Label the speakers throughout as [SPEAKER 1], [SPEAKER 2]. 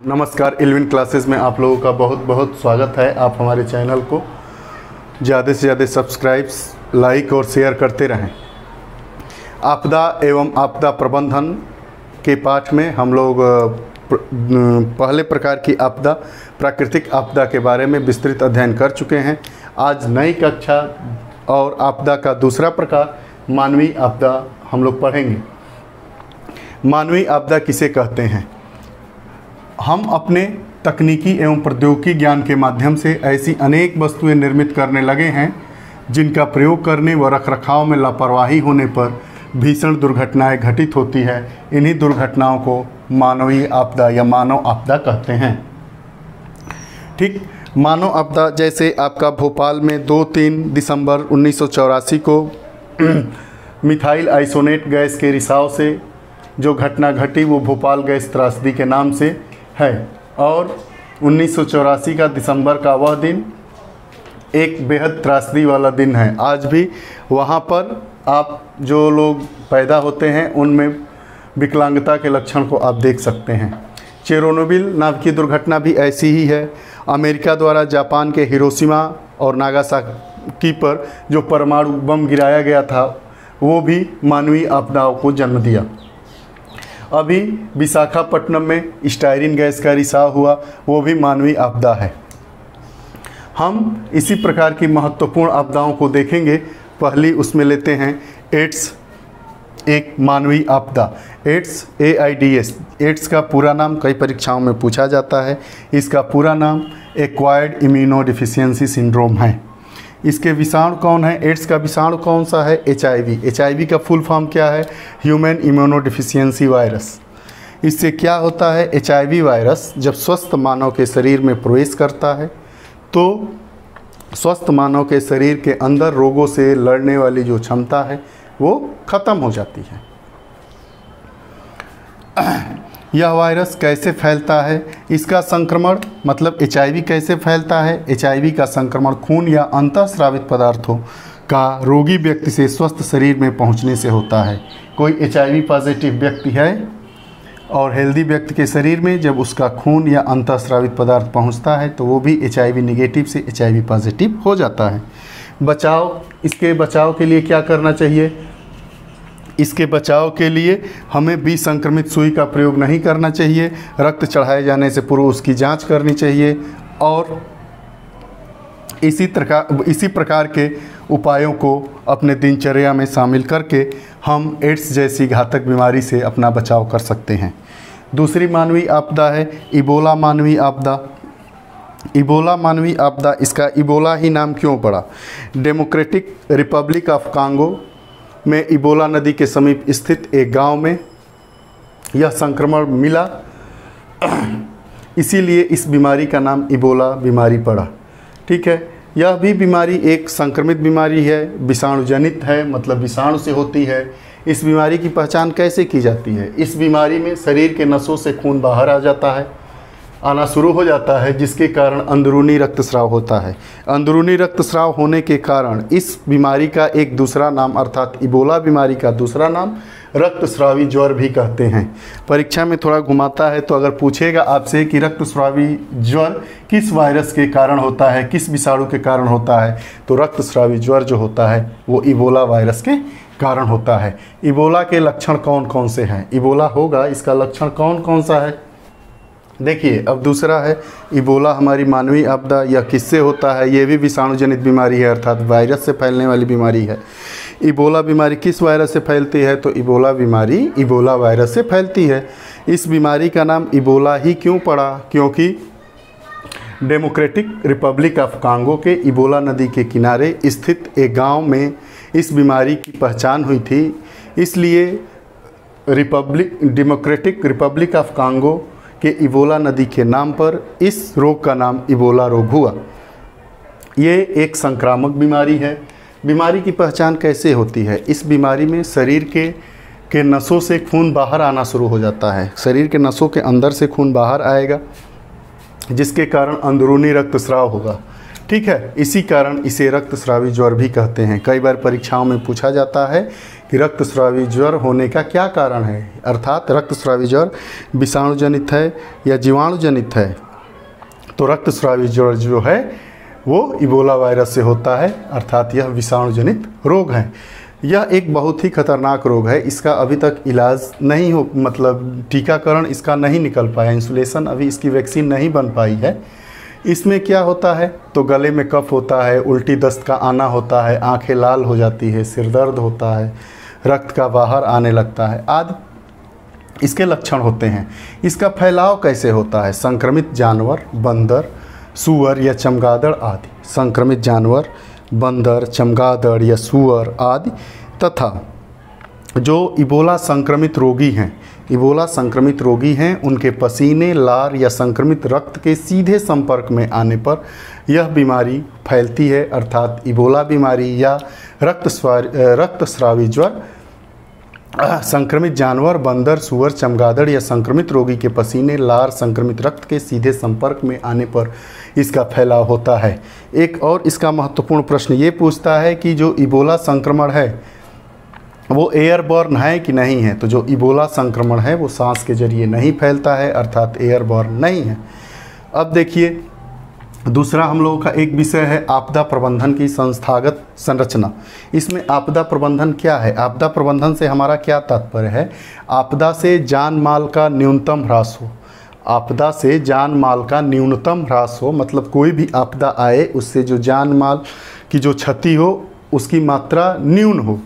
[SPEAKER 1] नमस्कार, eleven classes में आप लोगों का बहुत बहुत स्वागत है आप हमारे चैनल को। ज़्यादा से ज़्यादा सब्सक्राइब्स, लाइक और शेयर करते रहें। आपदा एवं आपदा प्रबंधन के पाठ में हम लोग पहले प्रकार की आपदा, प्राकृतिक आपदा के बारे में विस्तृत अध्ययन कर चुके हैं। आज नई कक्षा और आपदा का दूसरा प्रकार, मानवीय आपदा हम लोग पढ़ेंगे। मानवीय आपदा किसे कहते हैं? हम अपने तकनीकी एवं प्रौद्योगिकी ज्ञान के माध्यम से ऐसी अनेक वस्तुएँ निर्मित करने लगे हैं, जिनका प्रयोग करने व रखरखाव में लापरवाही होने पर भीषण दुर्घटनाएँ घटित होती है। इन्हीं दुर्घटनाओं को मानवीय आपदा या मानव आपदा कहते हैं। ठीक, मानव आपदा जैसे आपका भोपाल में दो तीन दिसंबर उन्नीस सौ चौरासी को मिथाइल आइसोनेट गैस के रिसाव से जो घटना घटी वो भोपाल गैस त्रासदी के नाम से है। और उन्नीस सौ चौरासी का दिसंबर का वह दिन एक बेहद त्रासदी वाला दिन है। आज भी वहाँ पर आप जो लोग पैदा होते हैं, उनमें विकलांगता के लक्षण को आप देख सकते हैं। चेरोनोबिल नाव की दुर्घटना भी ऐसी ही है। अमेरिका द्वारा जापान के हिरोशिमा और नागासाकी पर जो परमाणु बम गिराया गया था, वो भी मानवीय आपदाओं को जन्म दिया। अभी विशाखापट्टनम में स्टायरिन गैस का रिसाव हुआ, वो भी मानवीय आपदा है। हम इसी प्रकार की महत्वपूर्ण आपदाओं को देखेंगे। पहली उसमें लेते हैं एड्स, एक मानवीय आपदा। AIDS A I D S AIDS का पूरा नाम कई परीक्षाओं में पूछा जाता है। इसका पूरा नाम एक्वायर्ड इम्यूनो डिफिशियंसी सिंड्रोम है। इसके विषाणु कौन है? एड्स का विषाणु कौन सा है? एच आई का फुल फॉर्म क्या है? Human immunodeficiency virus. इससे क्या होता है? एच आई वी वायरस जब स्वस्थ मानव के शरीर में प्रवेश करता है तो स्वस्थ मानव के शरीर के अंदर रोगों से लड़ने वाली जो क्षमता है, वो ख़त्म हो जाती है। यह वायरस कैसे फैलता है? इसका संक्रमण मतलब एचआईवी कैसे फैलता है? एचआईवी का संक्रमण खून या अंतःस्रावित पदार्थों का रोगी व्यक्ति से स्वस्थ शरीर में पहुँचने से होता है। कोई एचआईवी पॉजिटिव व्यक्ति है और हेल्दी व्यक्ति के शरीर में जब उसका खून या अंतःस्रावित पदार्थ पहुँचता है तो वो भी एच निगेटिव से एचआईवी पॉजिटिव हो जाता है। बचाव, इसके बचाव के लिए क्या करना चाहिए? इसके बचाव के लिए हमें भी संक्रमित सुई का प्रयोग नहीं करना चाहिए। रक्त चढ़ाए जाने से पूर्व उसकी जाँच करनी चाहिए और इसी प्रकार इसी प्रकार के उपायों को अपने दिनचर्या में शामिल करके हम एड्स जैसी घातक बीमारी से अपना बचाव कर सकते हैं। दूसरी मानवीय आपदा है, इबोला मानवीय आपदा। इबोला मानवीय आपदा, इसका इबोला ही नाम क्यों पड़ा? डेमोक्रेटिक रिपब्लिक ऑफ़ कांगो में इबोला नदी के समीप स्थित एक गाँव में यह संक्रमण मिला। इसीलिए इस बीमारी का नाम इबोला बीमारी पड़ा। ठीक है, यह भी बीमारी एक संक्रमित बीमारी है विषाणु जनित है मतलब विषाणु से होती है। इस बीमारी की पहचान कैसे की जाती है? इस बीमारी में शरीर के नसों से खून बाहर आ जाता है। आना शुरू हो जाता है, जिसके कारण अंदरूनी रक्तस्राव होता है। अंदरूनी रक्तस्राव होने के कारण इस बीमारी का एक दूसरा नाम, अर्थात इबोला बीमारी का दूसरा नाम, रक्तस्रावी ज्वर भी कहते हैं। परीक्षा में थोड़ा घुमाता है तो अगर पूछेगा आपसे कि रक्तस्रावी ज्वर किस वायरस के कारण होता है, किस विषाणु के कारण होता है तो रक्तस्रावी ज्वर जो होता है, वो इबोला वायरस के कारण होता है। इबोला के लक्षण कौन कौन से हैं? इबोला होगा, इसका लक्षण कौन कौन सा है? देखिए, अब दूसरा है, इबोला हमारी मानवीय आपदा या किससे होता है, ये भी विषाणु जनित बीमारी है, अर्थात वायरस से फैलने वाली बीमारी है। इबोला बीमारी किस वायरस से फैलती है? तो इबोला बीमारी इबोला वायरस से फैलती है। इस बीमारी का नाम इबोला ही क्यों पड़ा? क्योंकि डेमोक्रेटिक रिपब्लिक ऑफ़ कांगो के इबोला नदी के किनारे स्थित एक गाँव में इस बीमारी की पहचान हुई थी। इसलिए republic, democratic republic of Congo के इबोला नदी के नाम पर इस रोग का नाम इबोला रोग हुआ। ये एक संक्रामक बीमारी है। बीमारी की पहचान कैसे होती है? इस बीमारी में शरीर के के नसों से खून बाहर आना शुरू हो जाता है। शरीर के नसों के अंदर से खून बाहर आएगा, जिसके कारण अंदरूनी रक्तस्राव होगा। ठीक है? इसी कारण इसे रक्तस्रावी ज्वर भी कहते हैं। कई बार परीक्षाओं में पूछा जाता है कि रक्तस्रावी ज्वर होने का क्या कारण है? अर्थात रक्तस्रावी ज्वर विषाणु जनित है या जीवाणु जनित है? तो रक्तस्रावी ज्वर जो है, वो इबोला वायरस से होता है, अर्थात यह विषाणुजनित रोग है। यह एक बहुत ही खतरनाक रोग है, इसका अभी तक इलाज नहीं हो मतलब टीकाकरण इसका नहीं निकल पाया इंसुलेशन अभी इसकी वैक्सीन नहीं बन पाई है। इसमें क्या होता है? तो गले में कफ होता है, उल्टी दस्त का आना होता है, आँखें लाल हो जाती है, सिर दर्द होता है रक्त का बाहर आने लगता है। आदि। इसके लक्षण होते हैं। इसका फैलाव कैसे होता है? संक्रमित जानवर, बंदर, सुअर या चमगादड़ आदि। संक्रमित जानवर, बंदर, चमगादड़ या सुअर आदि तथा जो इबोला संक्रमित रोगी हैं। इबोला संक्रमित रोगी हैं, उनके पसीने, लार या संक्रमित रक्त के सीधे संपर्क में आने पर यह बीमारी फैलती है, अर्थात इबोला बीमारी या रक्त रक्त रक्तस्रावी ज्वर संक्रमित जानवर, बंदर, सुअर, चमगादड़ या संक्रमित रोगी के पसीने, लार, संक्रमित रक्त के सीधे संपर्क में आने पर इसका फैलाव होता है। एक और इसका महत्वपूर्ण प्रश्न ये पूछता है कि जो इबोला संक्रमण है, वो एयरबॉर्न है कि नहीं है? तो जो इबोला संक्रमण है, वो सांस के ज़रिए नहीं फैलता है, अर्थात एयरबॉर्न नहीं है। अब देखिए दूसरा हम लोगों का एक विषय है आपदा प्रबंधन की संस्थागत संरचना। इसमें आपदा प्रबंधन क्या है? आपदा प्रबंधन से हमारा क्या तात्पर्य है? आपदा से जान माल का न्यूनतम ह्रास हो। आपदा से जान माल का न्यूनतम ह्रास हो मतलब कोई भी आपदा आए, उससे जो जान माल की जो क्षति हो, उसकी मात्रा न्यून हो।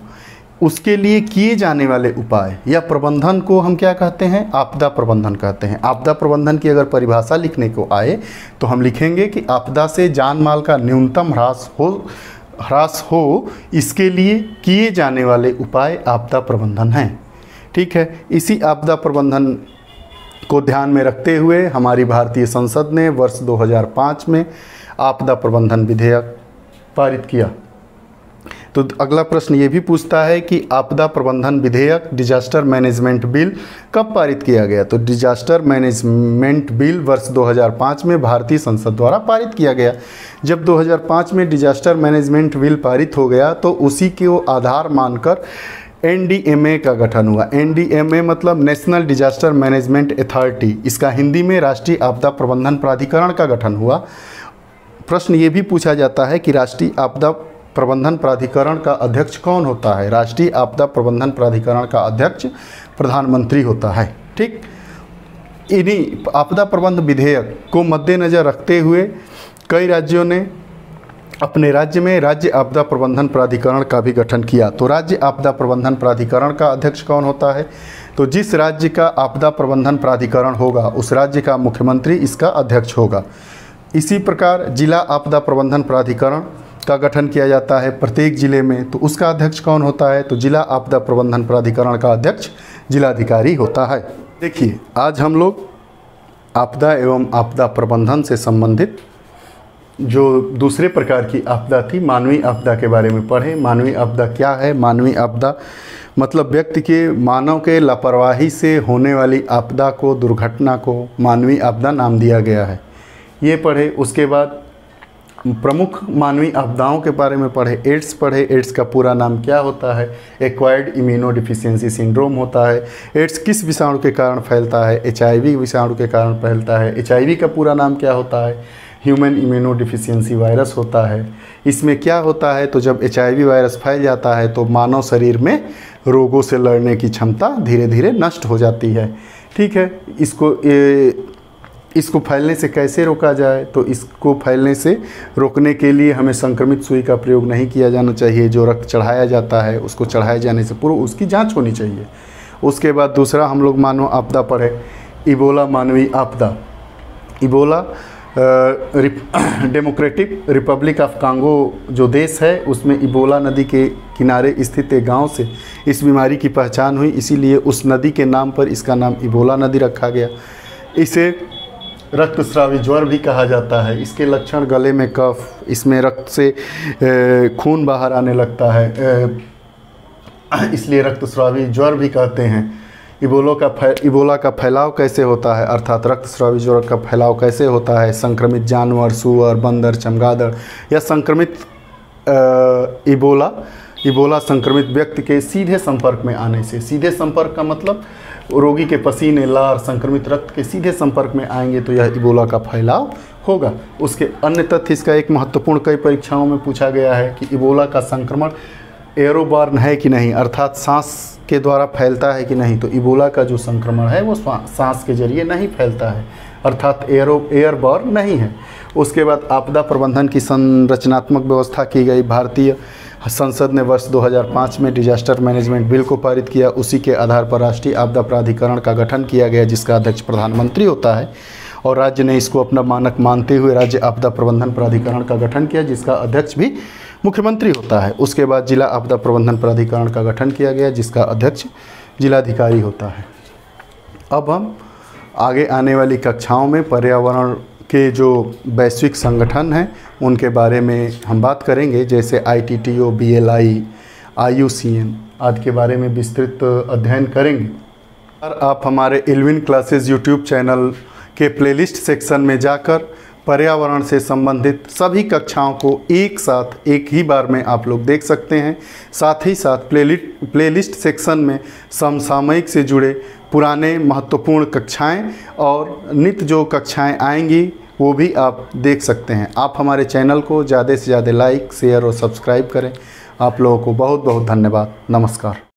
[SPEAKER 1] उसके लिए किए जाने वाले उपाय या प्रबंधन को हम क्या कहते हैं? आपदा प्रबंधन कहते हैं। आपदा प्रबंधन की अगर परिभाषा लिखने को आए तो हम लिखेंगे कि आपदा से जान माल का न्यूनतम ह्रास हो ह्रास हो, इसके लिए किए जाने वाले उपाय आपदा प्रबंधन हैं। ठीक है? इसी आपदा प्रबंधन को ध्यान में रखते हुए हमारी भारतीय संसद ने वर्ष 2005 में आपदा प्रबंधन विधेयक पारित किया। तो अगला प्रश्न ये भी पूछता है कि आपदा प्रबंधन विधेयक डिजास्टर मैनेजमेंट बिल कब पारित किया गया? तो डिजास्टर मैनेजमेंट बिल वर्ष 2005 में भारतीय संसद द्वारा पारित किया गया। जब 2005 में डिजास्टर मैनेजमेंट बिल पारित हो गया तो उसी को आधार मानकर एनडीएमए का गठन हुआ। एनडीएमए मतलब नेशनल डिजास्टर मैनेजमेंट अथॉरिटी इसका हिंदी में राष्ट्रीय आपदा प्रबंधन प्राधिकरण का गठन हुआ। प्रश्न ये भी पूछा जाता है कि राष्ट्रीय आपदा प्रबंधन प्राधिकरण का अध्यक्ष कौन होता है? राष्ट्रीय आपदा प्रबंधन प्राधिकरण का अध्यक्ष प्रधानमंत्री होता है, ठीक? इन्हीं आपदा प्रबंध विधेयक को मद्देनज़र रखते हुए कई राज्यों ने अपने राज्य में राज्य आपदा प्रबंधन प्राधिकरण का भी गठन किया। तो राज्य आपदा प्रबंधन प्राधिकरण का अध्यक्ष कौन होता है? तो जिस राज्य का आपदा प्रबंधन प्राधिकरण होगा, उस राज्य का मुख्यमंत्री इसका अध्यक्ष होगा। इसी प्रकार जिला आपदा प्रबंधन प्राधिकरण का गठन किया जाता है प्रत्येक ज़िले में तो उसका अध्यक्ष कौन होता है? तो जिला आपदा प्रबंधन प्राधिकरण का अध्यक्ष जिलाधिकारी होता है। देखिए, आज हम लोग आपदा एवं आपदा प्रबंधन से संबंधित जो दूसरे प्रकार की आपदा थी, मानवीय आपदा के बारे में पढ़े। मानवीय आपदा क्या है? मानवीय आपदा मतलब व्यक्ति के मानव के लापरवाही से होने वाली आपदा को, दुर्घटना को मानवीय आपदा नाम दिया गया है। ये पढ़े, उसके बाद प्रमुख मानवीय आपदाओं के बारे में पढ़े, एड्स पढ़े, एड्स का पूरा नाम क्या होता है? एक्वायर्ड इम्यूनो डिफिशियंसी सिंड्रोम होता है। एड्स किस विषाणु के कारण फैलता है? एचआईवी विषाणु के कारण फैलता है। एचआईवी का पूरा नाम क्या होता है? ह्यूमन इम्यूनो डिफिशियंसी वायरस होता है। इसमें क्या होता है? तो जब एचआईवी वायरस फैल जाता है तो मानव शरीर में रोगों से लड़ने की क्षमता धीरे धीरे नष्ट हो जाती है। ठीक है, इसको इसको फैलने से कैसे रोका जाए तो इसको फैलने से रोकने के लिए हमें संक्रमित सुई का प्रयोग नहीं किया जाना चाहिए। जो रक्त चढ़ाया जाता है, उसको चढ़ाए जाने से पूर्व उसकी जाँच होनी चाहिए। उसके बाद दूसरा, हम लोग मानव आपदा पढ़े इबोला मानवीय आपदा। Ebola democratic republic of Congo जो देश है, उसमें इबोला नदी के किनारे स्थित एक गाँव से इस बीमारी की पहचान हुई। इसीलिए उस नदी के नाम पर इसका नाम इबोला नदी रखा गया। इसे रक्तस्रावी ज्वर भी कहा जाता है। इसके लक्षण गले में कफ, इसमें रक्त से खून बाहर आने लगता है। इसलिए रक्तस्रावी ज्वर भी कहते हैं। इबोलो का फै, इबोला का फैलाव कैसे होता है? अर्थात रक्तस्रावी ज्वर का फैलाव कैसे होता है? संक्रमित जानवर, सुअर, बंदर, चमगादड़ या संक्रमित इबोला? इबोला संक्रमित व्यक्ति के सीधे संपर्क में आने से। सीधे संपर्क का मतलब रोगी के पसीने, लार, संक्रमित रक्त के सीधे संपर्क में आएँगे तो यह इबोला का फैलाव होगा। उसके अन्य तथ्य इसका एक महत्वपूर्ण कई परीक्षाओं में पूछा गया है कि इबोला का संक्रमण एरोबार्न है कि नहीं, अर्थात सांस के द्वारा फैलता है कि नहीं? तो इबोला का जो संक्रमण है, वो सांस के ज़रिए नहीं फैलता है, अर्थात एयरो एयरबॉर्न नहीं है। उसके बाद आपदा प्रबंधन की संरचनात्मक व्यवस्था की गई, भारतीय संसद ने वर्ष 2005 में डिजास्टर मैनेजमेंट बिल को पारित किया। उसी के आधार पर राष्ट्रीय आपदा प्राधिकरण का गठन किया गया, जिसका अध्यक्ष प्रधानमंत्री होता है। और राज्य ने इसको अपना मानक मानते हुए राज्य आपदा प्रबंधन प्राधिकरण का गठन किया, जिसका अध्यक्ष भी मुख्यमंत्री होता है। उसके बाद जिला आपदा प्रबंधन प्राधिकरण का गठन किया गया, जिसका अध्यक्ष जिलाधिकारी होता है। अब हम आगे आने वाली कक्षाओं में पर्यावरण के जो वैश्विक संगठन हैं, उनके बारे में हम बात करेंगे, जैसे I T T O B L I I U C N आदि के बारे में विस्तृत अध्ययन करेंगे। और आप हमारे एलविन क्लासेस यूट्यूब चैनल के प्लेलिस्ट सेक्शन में जाकर पर्यावरण से संबंधित सभी कक्षाओं को एक साथ, एक ही बार में आप लोग देख सकते हैं। साथ ही साथ प्लेलिस्ट प्लेलिस्ट सेक्शन में समसामयिक से जुड़े पुराने महत्वपूर्ण कक्षाएँ और नित जो कक्षाएँ आएँगी, वो भी आप देख सकते हैं। आप हमारे चैनल को ज़्यादा से ज़्यादा लाइक, शेयर और सब्सक्राइब करें। आप लोगों को बहुत बहुत धन्यवाद। नमस्कार।